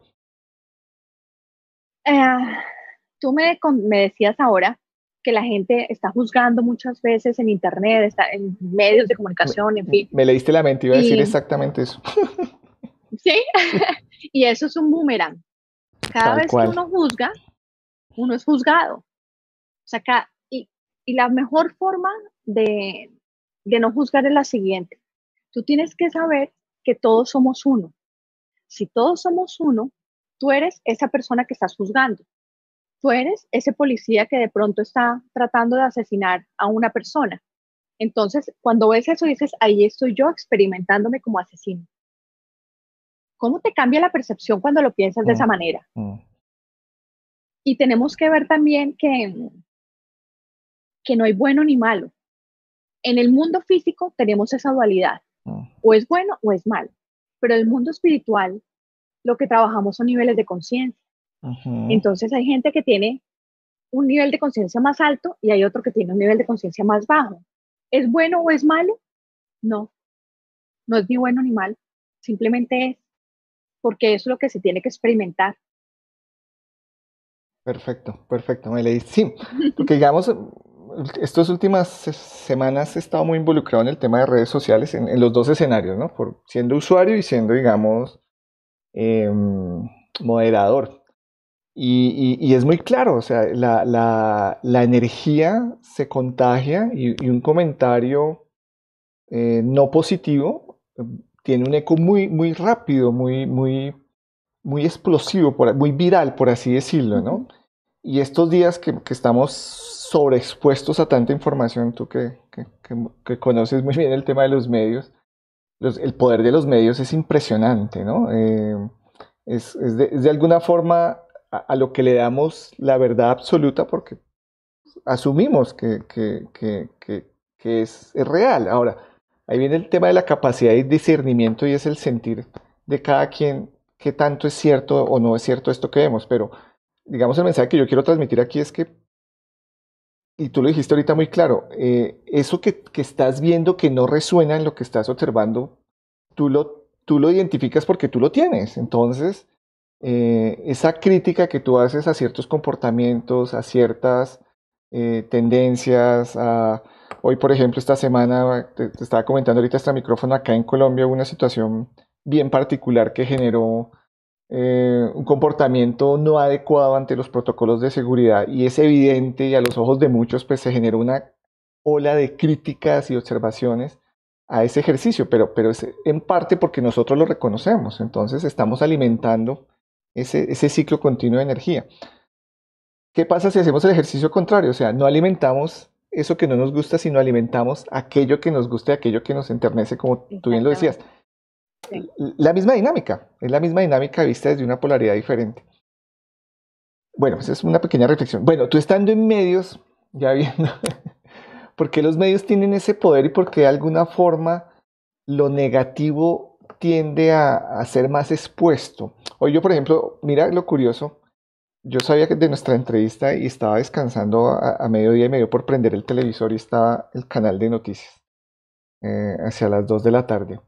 Eh, tú me, me decías ahora que la gente está juzgando muchas veces en internet, está en medios de comunicación, en fin. Me leíste la mente, iba a decir exactamente eso. sí, y eso es un boomerang. Cada vez que uno juzga, uno es juzgado. O sea, y, y la mejor forma de, de no juzgar es la siguiente. Tú tienes que saber que todos somos uno. Si todos somos uno, tú eres esa persona que estás juzgando tú eres ese policía que de pronto está tratando de asesinar a una persona. Entonces, cuando ves eso, dices, ahí estoy yo experimentándome como asesino. ¿Cómo te cambia la percepción cuando lo piensas de esa mm, manera? Mm. Y tenemos que ver también que, que no hay bueno ni malo. En el mundo físico tenemos esa dualidad. Mm. O es bueno o es malo. Pero en el mundo espiritual, lo que trabajamos son niveles de conciencia. Entonces hay gente que tiene un nivel de conciencia más alto y hay otro que tiene un nivel de conciencia más bajo. ¿Es bueno o es malo? No, no es ni bueno ni malo, simplemente es porque eso es lo que se tiene que experimentar. Perfecto, perfecto, me leí. Sí, porque digamos, estas últimas semanas he estado muy involucrado en el tema de redes sociales, en, los dos escenarios, ¿no? Por siendo usuario y siendo, digamos, em, moderador. Y, es muy claro, o sea, la, energía se contagia y, un comentario eh, no positivo eh, tiene un eco muy, muy rápido, muy, muy, muy explosivo, muy viral, por así decirlo, ¿no? Y estos días que, estamos sobreexpuestos a tanta información, tú que, conoces muy bien el tema de los medios, el poder de los medios es impresionante, ¿no? Eh, es, de, alguna forma a, lo que le damos la verdad absoluta porque asumimos que, es, real. Ahora, ahí viene el tema de la capacidad de discernimiento y es el sentir de cada quien qué tanto es cierto o no es cierto esto que vemos. Pero, digamos, el mensaje que yo quiero transmitir aquí es que, y tú lo dijiste ahorita muy claro, eh, eso que, estás viendo que no resuena en lo que estás observando, tú lo, tú lo identificas porque tú lo tienes. Entonces, eh, esa crítica que tú haces a ciertos comportamientos, a ciertas eh, tendencias, hoy por ejemplo esta semana, te, estaba comentando ahorita este micrófono, acá en Colombia hubo una situación bien particular que generó eh, un comportamiento no adecuado ante los protocolos de seguridad y es evidente y a los ojos de muchos pues se generó una ola de críticas y observaciones a ese ejercicio, pero, pero es en parte porque nosotros lo reconocemos, entonces estamos alimentando ese, ciclo continuo de energía. ¿Qué pasa si hacemos el ejercicio contrario? O sea, no alimentamos eso que no nos gusta, sino alimentamos aquello que nos gusta y aquello que nos enternece, como tú bien lo decías. La misma dinámica, es la misma dinámica vista desde una polaridad diferente. Bueno, pues es una pequeña reflexión. Bueno, tú estando en medios, ya viendo, ¿por qué los medios tienen ese poder y por qué de alguna forma lo negativo tiende a, ser más expuesto. Hoy yo, por ejemplo, mira lo curioso, yo sabía que de nuestra entrevista y estaba descansando a, mediodía y medio por prender el televisor y estaba el canal de noticias eh, hacia las 2 de la tarde.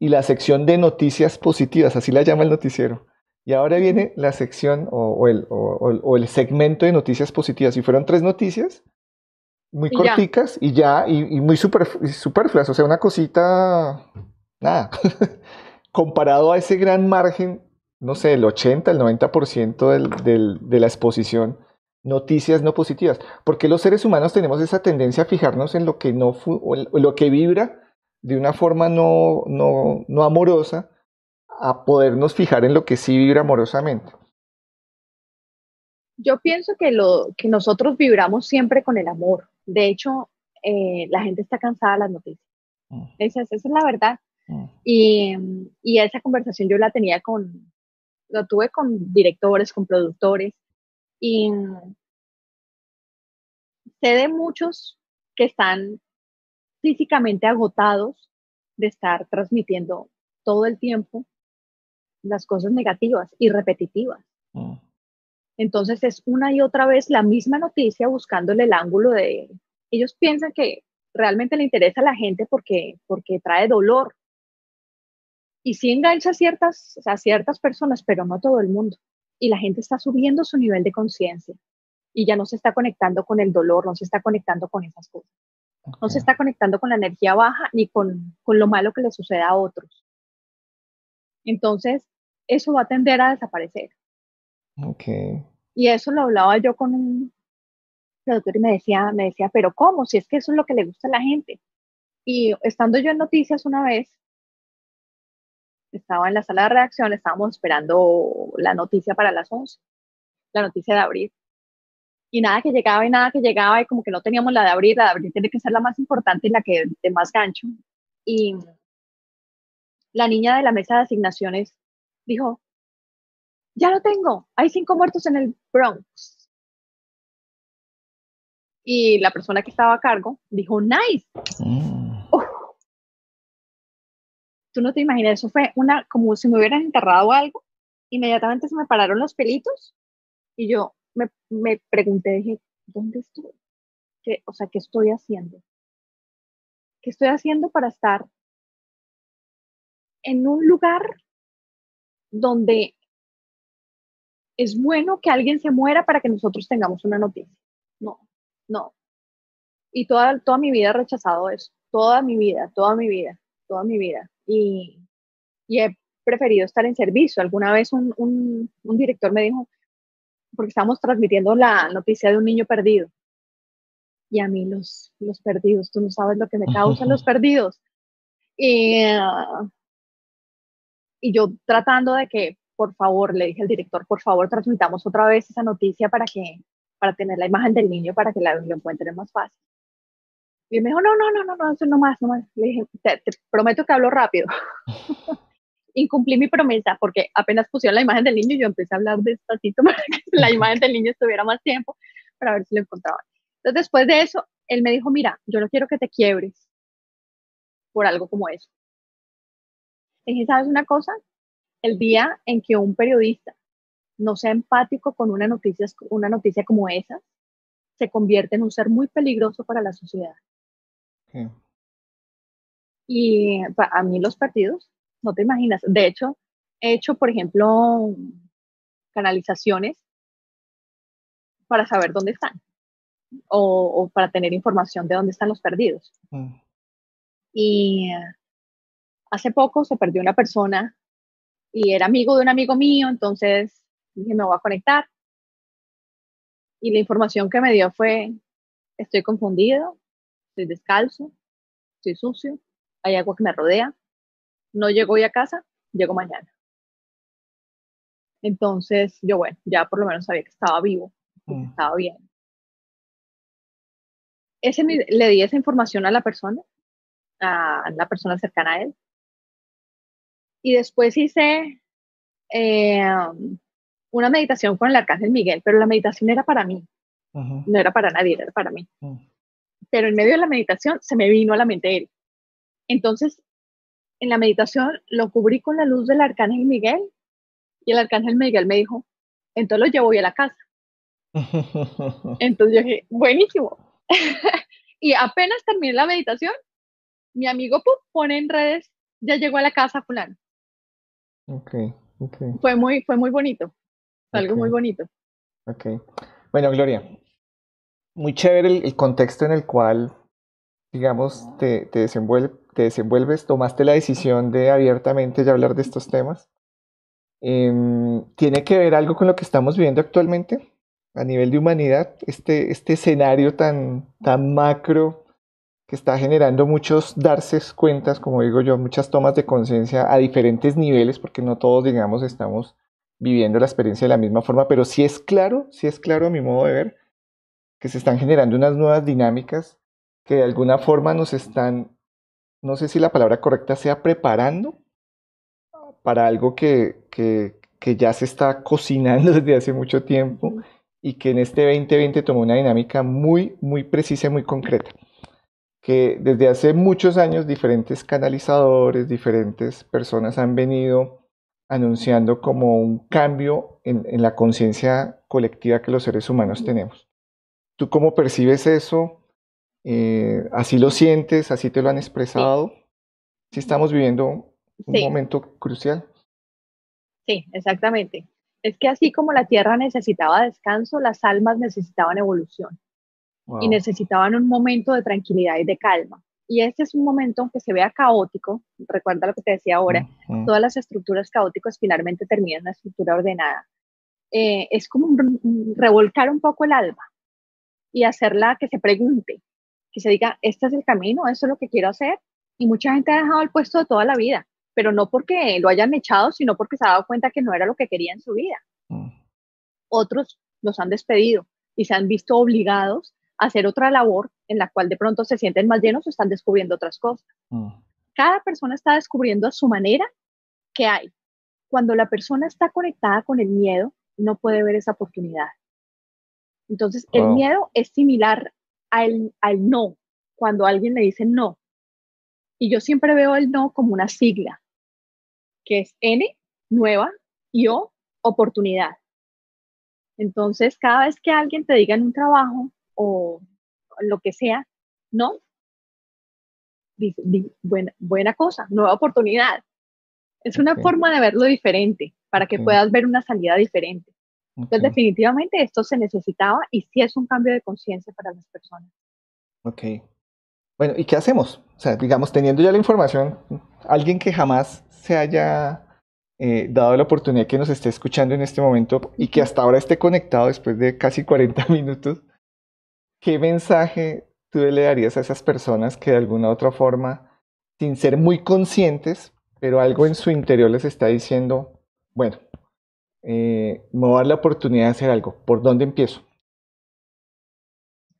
Y la sección de noticias positivas, así la llama el noticiero. Y ahora viene la sección o, el, o, el, segmento de noticias positivas. Y fueron tres noticias muy corticas y ya, y, muy superfluas. O sea, una cosita nada. Comparado a ese gran margen, no sé, el 80, el 90% del, del, de la exposición, noticias no positivas. Porque los seres humanos tenemos esa tendencia a fijarnos en lo que no lo que vibra de una forma no, no, no amorosa, a podernos fijar en lo que sí vibra amorosamente. Yo pienso que, lo, que nosotros vibramos siempre con el amor. De hecho, eh, la gente está cansada de las noticias. Mm. esa es la verdad. Mm. Y, y, esa conversación yo la tenía con, lo tuve con directores, con productores, y sé de muchos que están físicamente agotados de estar transmitiendo todo el tiempo las cosas negativas y repetitivas. Mm. Entonces es una y otra vez la misma noticia buscándole el ángulo de... Ellos piensan que realmente le interesa a la gente porque, porque trae dolor, y sí engancha a ciertas, a ciertas personas, pero no todo el mundo. Y la gente está subiendo su nivel de conciencia y ya no se está conectando con el dolor, no se está conectando con esas cosas. No se está conectando con la energía baja ni con, con lo malo que le suceda a otros. Entonces, eso va a tender a desaparecer. Okay. Y eso lo hablaba yo con un productor y me decía, me decía, pero ¿cómo? Si es que eso es lo que le gusta a la gente. Y estando yo en noticias una vez, estaba en la sala de redacción, estábamos esperando la noticia para las 11, la noticia de abril. Y nada que llegaba y nada que llegaba y como que no teníamos la de abril, la de abril tiene que ser la más importante y la que de más gancho. Y la niña de la mesa de asignaciones dijo, ya lo tengo, hay cinco muertos en el Bronx. Y la persona que estaba a cargo dijo, nice. Mm tú no te imaginas, eso fue una, como si me hubieran enterrado algo, inmediatamente se me pararon los pelitos y yo me, me pregunté, dije, ¿dónde estoy? ¿Qué, o sea, ¿qué estoy haciendo? ¿Qué estoy haciendo para estar en un lugar donde es bueno que alguien se muera para que nosotros tengamos una noticia? No, no. Y toda, toda mi vida he rechazado eso, toda mi vida, toda mi vida, toda mi vida y, he preferido estar en servicio. Alguna vez un, un, un director me dijo, porque estábamos transmitiendo la noticia de un niño perdido. Y a mí los, los perdidos, tú no sabes lo que me causan los perdidos. Y, y yo tratando de que, por favor, le dije al director, por favor, transmitamos otra vez esa noticia para que para tener la imagen del niño para que la, lo encuentren más fácil. Y me dijo, no, no, no, no, no, eso no más, no más. Le dije, te, prometo que hablo rápido. Incumplí mi promesa porque apenas pusieron la imagen del niño, yo empecé a hablar despacito para que la imagen del niño estuviera más tiempo para ver si lo encontraban. Entonces, después de eso, él me dijo, mira, yo no quiero que te quiebres por algo como eso. Le dije, ¿sabes una cosa? El día en que un periodista no sea empático con una noticia, una noticia como esa, se convierte en un ser muy peligroso para la sociedad. Y a mí los partidos, no te imaginas. De hecho, he hecho, por ejemplo, canalizaciones para saber dónde están o, para tener información de dónde están los perdidos. Mm. Y hace poco se perdió una persona y era amigo de un amigo mío, entonces dije, me voy a conectar. Y la información que me dio fue, estoy confundido, estoy descalzo, estoy sucio, hay agua que me rodea, no llego hoy a casa, llego mañana. Entonces, yo bueno, ya por lo menos sabía que estaba vivo, que mm. estaba bien. Ese, le di esa información a la persona, a la persona cercana a él. Y después hice eh, una meditación con el arcángel Miguel, pero la meditación era para mí, no era para nadie, era para mí. Mm. Pero en medio de la meditación se me vino a la mente él. Entonces, en la meditación lo cubrí con la luz del arcángel Miguel y el arcángel Miguel me dijo, entonces lo llevo a la casa. Entonces yo dije, buenísimo. y apenas terminé la meditación, mi amigo pone en redes, ya llegó a la casa fulano. Okay, okay. Fue muy, fue muy bonito algo muy bonito. Ok. Bueno, Gloria, muy chévere el, contexto en el cual, digamos, te, te, te, desenvuelves, tomaste la decisión de abiertamente ya hablar de estos temas. Em, ¿Tiene que ver algo con lo que estamos viviendo actualmente a nivel de humanidad? Este, este escenario tan, tan macro que está generando muchos darse cuentas, como digo yo, muchas tomas de conciencia a diferentes niveles, porque no todos, digamos, estamos viviendo la experiencia de la misma forma, pero sí es claro, sí es claro a mi modo de ver, que se están generando unas nuevas dinámicas que de alguna forma nos están, no sé si la palabra correcta sea preparando para algo que, que, que ya se está cocinando desde hace mucho tiempo y que en este 2020 tomó una dinámica muy, muy precisa y muy concreta. Que desde hace muchos años diferentes canalizadores, diferentes personas han venido anunciando como un cambio en, la conciencia colectiva que los seres humanos tenemos. ¿Tú cómo percibes eso? Eh, ¿Así lo sientes? ¿Así te lo han expresado? ¿Sí estamos viviendo un momento crucial? Sí, exactamente. Es que así como la Tierra necesitaba descanso, las almas necesitaban evolución y necesitaban un momento de tranquilidad y de calma. Y este es un momento, aunque se vea caótico, recuerda lo que te decía ahora, todas las estructuras caóticas finalmente terminan en una estructura ordenada. Eh, es como revolcar un poco el alma y hacerla que se pregunte, que se diga, este es el camino, esto es lo que quiero hacer. Y mucha gente ha dejado el puesto de toda la vida, pero no porque lo hayan echado, sino porque se ha dado cuenta que no era lo que quería en su vida. Mm. Otros los han despedido y se han visto obligados hacer otra labor en la cual de pronto se sienten más llenos o están descubriendo otras cosas. Mm. Cada persona está descubriendo a su manera qué hay. Cuando la persona está conectada con el miedo, no puede ver esa oportunidad. Entonces, el miedo es similar al, al no, cuando alguien le dice no. Y yo siempre veo el no como una sigla, que es N, nueva, y O, oportunidad. Entonces, cada vez que alguien te diga en un trabajo, o lo que sea, no. buena, buena cosa, nueva oportunidad. Es una forma de verlo diferente, para que puedas ver una salida diferente. Entonces, definitivamente esto se necesitaba y sí es un cambio de conciencia para las personas. Ok. Bueno, ¿y qué hacemos? O sea, digamos, teniendo ya la información, alguien que jamás se haya eh, dado la oportunidad que nos esté escuchando en este momento y que hasta ahora esté conectado después de casi 40 minutos, ¿qué mensaje tú le darías a esas personas que de alguna u otra forma, sin ser muy conscientes, pero algo en su interior les está diciendo, bueno, eh, me voy a dar la oportunidad de hacer algo, ¿por dónde empiezo?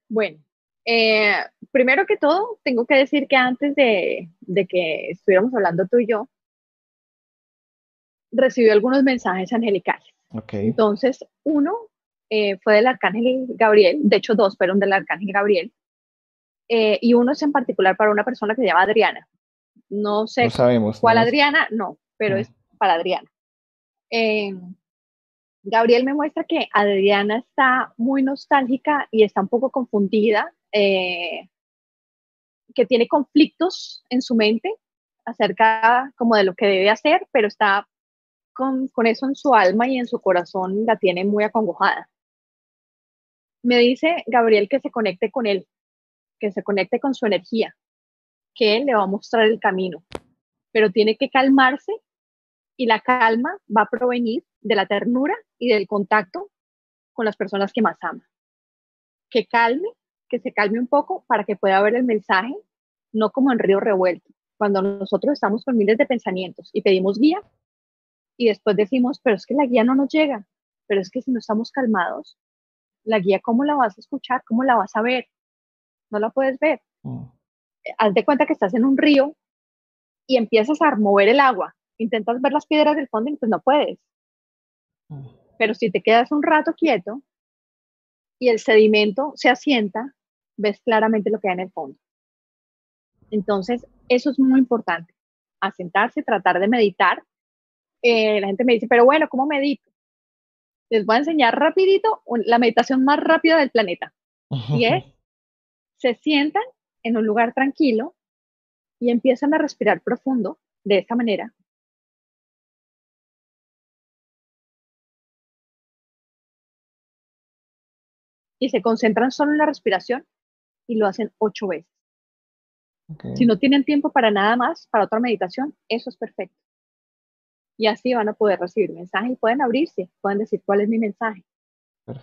Bueno, eh, primero que todo, tengo que decir que antes de, que estuviéramos hablando tú y yo, recibí algunos mensajes angelicales. Entonces, uno eh, fue del arcángel Gabriel, de hecho dos fueron del arcángel Gabriel, eh, y uno es en particular para una persona que se llama Adriana. No sé sabemos, cuál Adriana, no, pero es para Adriana. Gabriel me muestra que Adriana está muy nostálgica y está un poco confundida eh, que tiene conflictos en su mente acerca como de lo que debe hacer, pero está con, con eso en su alma y en su corazón la tiene muy acongojada. Me dice Gabriel que se conecte con él, que se conecte con su energía, que él le va a mostrar el camino, pero tiene que calmarse y la calma va a provenir de la ternura y del contacto con las personas que más ama. Que calme que se calme un poco para que pueda ver el mensaje, no como en río revuelto. Cuando nosotros estamos con miles de pensamientos y pedimos guía y después decimos, pero es que la guía no nos llega, pero es que si no estamos calmados, la guía, ¿cómo la vas a escuchar? ¿Cómo la vas a ver? No la puedes ver. Mm. Haz de cuenta que estás en un río y empiezas a mover el agua. Intentas ver las piedras del fondo y pues no puedes. Pero si te quedas un rato quieto y el sedimento se asienta, ves claramente lo que hay en el fondo. Entonces, eso es muy importante, asentarse, tratar de meditar. Eh, la gente me dice, pero bueno, ¿cómo medito? Les voy a enseñar rapidito la meditación más rápida del planeta. Y es, se sientan en un lugar tranquilo y empiezan a respirar profundo de esa manera. Y se concentran solo en la respiración y lo hacen ocho veces. Si no tienen tiempo para nada más, para otra meditación, eso es perfecto. Y así van a poder recibir mensajes y pueden abrirse, pueden decir cuál es mi mensaje.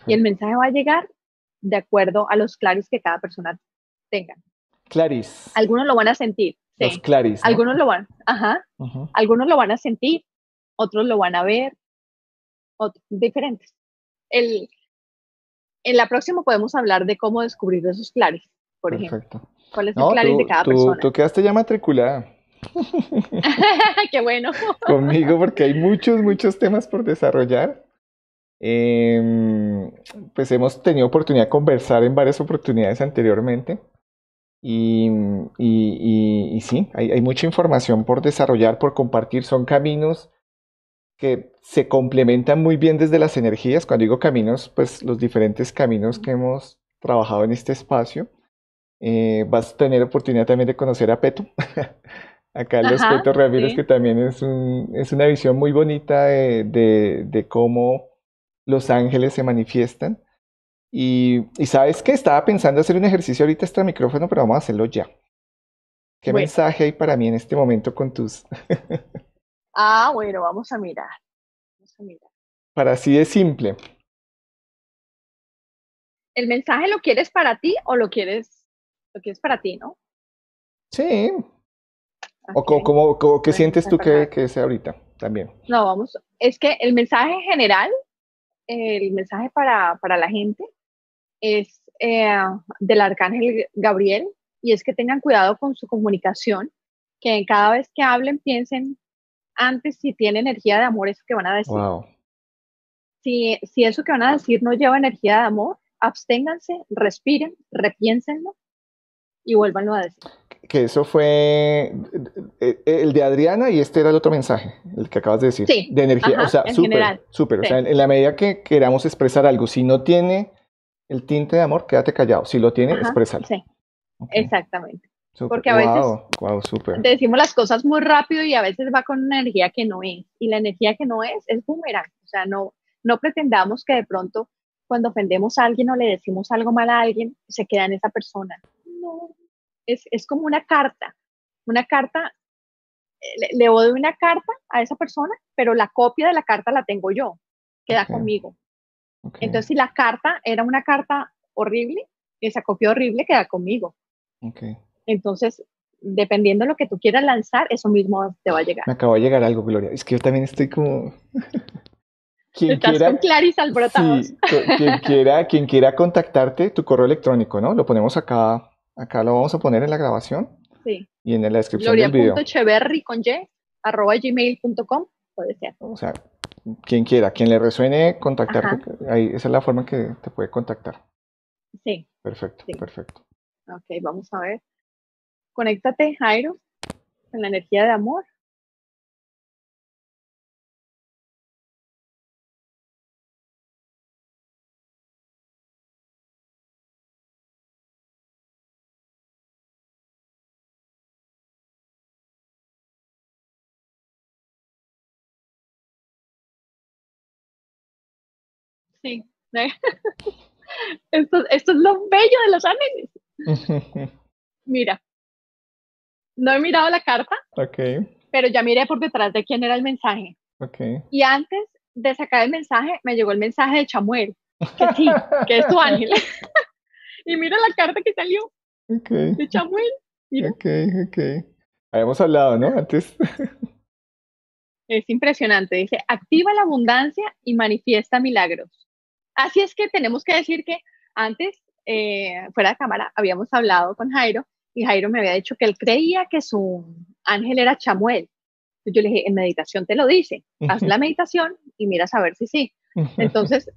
Y el mensaje va a llegar de acuerdo a los claris que cada persona tenga. Claris. Algunos lo van a sentir. Los claris. Algunos lo van, ajá. Algunos lo van a sentir, otros lo van a ver, otros, diferentes. El, en la próxima podemos hablar de cómo descubrir esos claris por ejemplo. ¿Cuál es el claris de cada persona? Tú quedaste ya matriculada. Qué bueno. Conmigo, porque hay muchos, muchos temas por desarrollar. Em, pues hemos tenido oportunidad de conversar en varias oportunidades anteriormente. Y, y, y, sí, hay, hay, mucha información por desarrollar, por compartir. Son caminos que se complementan muy bien desde las energías. Cuando digo caminos, pues los diferentes caminos que hemos trabajado en este espacio. Eh, vas a tener oportunidad también de conocer a Peto, a Carlos Peto Ramírez, que también es, un, es una visión muy bonita de, de, cómo los ángeles se manifiestan. Y, y, sabes que estaba pensando hacer un ejercicio ahorita este micrófono, pero vamos a hacerlo ya. ¿Qué mensaje hay para mí en este momento con tus... ah, bueno, vamos a mirar. Vamos a mirar. Para así de simple. ¿El mensaje lo quieres para ti o lo quieres que es para ti, ¿no? Sí. ¿O como, qué sientes tú que, que es ahorita también? No, vamos, es que el mensaje general, el mensaje para, para la gente es eh, del arcángel Gabriel y es que tengan cuidado con su comunicación, que cada vez que hablen piensen antes si tiene energía de amor eso que van a decir. Si, si eso que van a decir no lleva energía de amor, absténganse, respiren, repiénsenlo y vuélvanlo a decir. Que eso fue eh, el de Adriana y este era el otro mensaje, el que acabas de decir. Sí. De energía, o sea, súper, súper. O sea, en, la medida que queramos expresar algo, si no tiene el tinte de amor, quédate callado. Si lo tiene, exprésalo. Sí, exactamente. Porque a veces wow, super. decimos las cosas muy rápido y a veces va con una energía que no es. Y la energía que no es es boomerang. O sea, no, no pretendamos que de pronto cuando ofendemos a alguien o le decimos algo mal a alguien, se queda en esa persona es, es como una carta, una carta le, doy una carta a esa persona, pero la copia de la carta la tengo yo, queda conmigo. Entonces, si la carta era una carta horrible, esa copia horrible queda conmigo. Entonces, dependiendo de lo que tú quieras lanzar, eso mismo te va a llegar. Me acabo de llegar algo, Gloria. Es que yo también estoy como... quien Estás quiera, con Claris sí, quien quiera, quien quiera contactarte, tu correo electrónico, ¿no? Lo ponemos acá, acá lo vamos a poner en la grabación. Sí. Y en la descripción del video. Gloria.cheverry con y, arroba gmail.com, puede ser. O sea, quien quiera, quien le resuene contactarte, ahí, esa es la forma que te puede contactar. Sí. Perfecto, perfecto. Ok, vamos a ver. Conéctate, Jairo, con la energía de amor. Sí. Esto, esto es lo bello de los ángeles. Mira, no he mirado la carta, pero ya miré por detrás de quién era el mensaje. Y antes de sacar el mensaje, me llegó el mensaje de Chamuel, que sí, que es tu ángel. y mira la carta que salió de Chamuel. Ok, ok. Habíamos hablado, ¿no? Antes. es impresionante. Dice, activa la abundancia y manifiesta milagros. Así es que tenemos que decir que antes, eh, fuera de cámara, habíamos hablado con Jairo y Jairo me había dicho que él creía que su ángel era Chamuel. yo le dije, en meditación te lo dice, haz la meditación y miras a ver si sí. Entonces,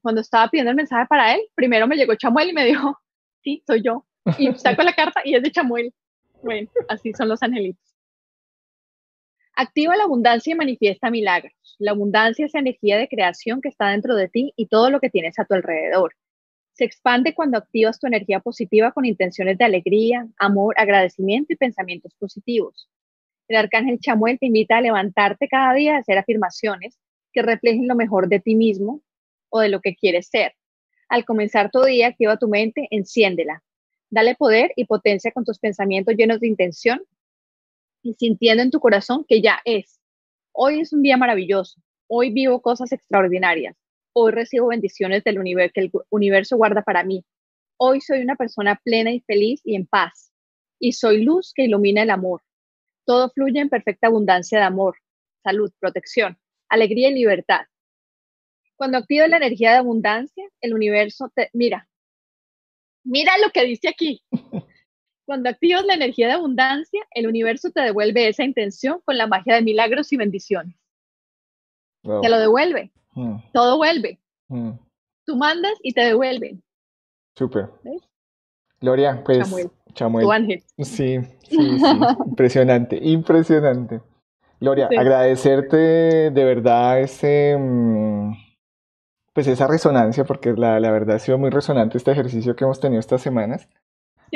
cuando estaba pidiendo el mensaje para él, primero me llegó Chamuel y me dijo, sí, soy yo. Y saco la carta y es de Chamuel. Bueno, así son los angelitos. Activa la abundancia y manifiesta milagros. La abundancia es energía de creación que está dentro de ti y todo lo que tienes a tu alrededor. Se expande cuando activas tu energía positiva con intenciones de alegría, amor, agradecimiento y pensamientos positivos. El arcángel Chamuel te invita a levantarte cada día a hacer afirmaciones que reflejen lo mejor de ti mismo o de lo que quieres ser. Al comenzar tu día, activa tu mente, enciéndela. Dale poder y potencia con tus pensamientos llenos de intención y sintiendo en tu corazón que ya es. Hoy es un día maravilloso. Hoy vivo cosas extraordinarias. Hoy recibo bendiciones del universo que el universo guarda para mí. Hoy soy una persona plena y feliz y en paz. Y soy luz que ilumina el amor. Todo fluye en perfecta abundancia de amor, salud, protección, alegría y libertad. Cuando activo la energía de abundancia, el universo te mira. Mira lo que dice aquí. Cuando activas la energía de abundancia, el universo te devuelve esa intención con la magia de milagros y bendiciones. Te lo devuelve. Mm. Todo vuelve. Mm. Tú mandas y te devuelven. Súper. Gloria, pues. Chamuel. Tu ángel. Sí, sí, sí. impresionante, impresionante. Gloria, agradecerte de verdad ese, mm, pues esa resonancia, porque la, la verdad ha sido muy resonante este ejercicio que hemos tenido estas semanas.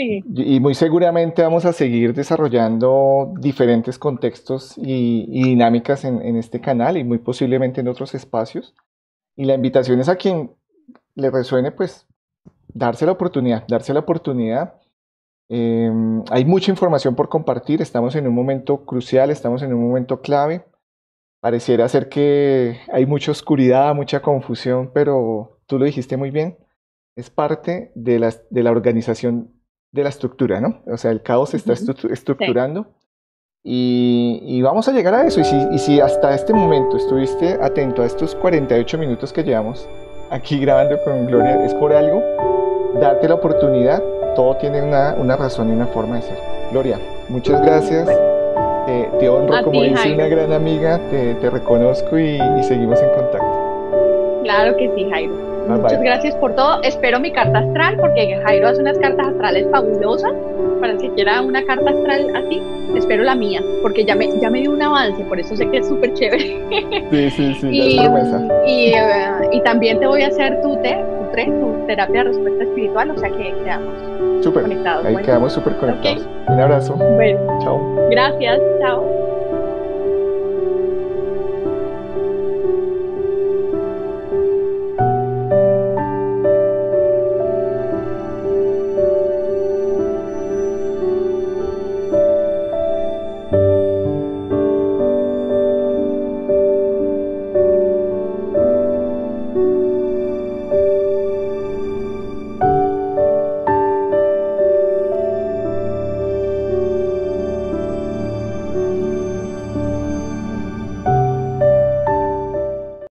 Y muy seguramente vamos a seguir desarrollando diferentes contextos y, dinámicas en, este canal y muy posiblemente en otros espacios. Y la invitación es a quien le resuene, pues, darse la oportunidad, darse la oportunidad. Em, hay mucha información por compartir, estamos en un momento crucial, estamos en un momento clave. Pareciera ser que hay mucha oscuridad, mucha confusión, pero tú lo dijiste muy bien, es parte de la, de la organización de la estructura, ¿no? O sea, el caos se está estructurando y, vamos a llegar a eso. Y si, y si hasta este momento estuviste atento a estos 48 minutos que llevamos aquí grabando con Gloria, es por algo, darte la oportunidad, todo tiene una, una razón y una forma de ser. Gloria, muchas gracias. te honro, como dice una gran amiga, te, te reconozco y, y seguimos en contacto. Claro que sí, Jairo. Muchas gracias por todo. Espero mi carta astral porque Jairo hace unas cartas astrales fabulosas. Para el que quiera una carta astral así, espero la mía porque ya me, ya me dio un avance, por eso sé que es súper chévere. Sí, sí, sí. y, y, eh, y, también te voy a hacer tu, te, tu, tu terapia de respuesta espiritual, o sea que quedamos super. conectados. Ahí quedamos súper conectados. Un abrazo. Bueno. Chao. Gracias. Chao.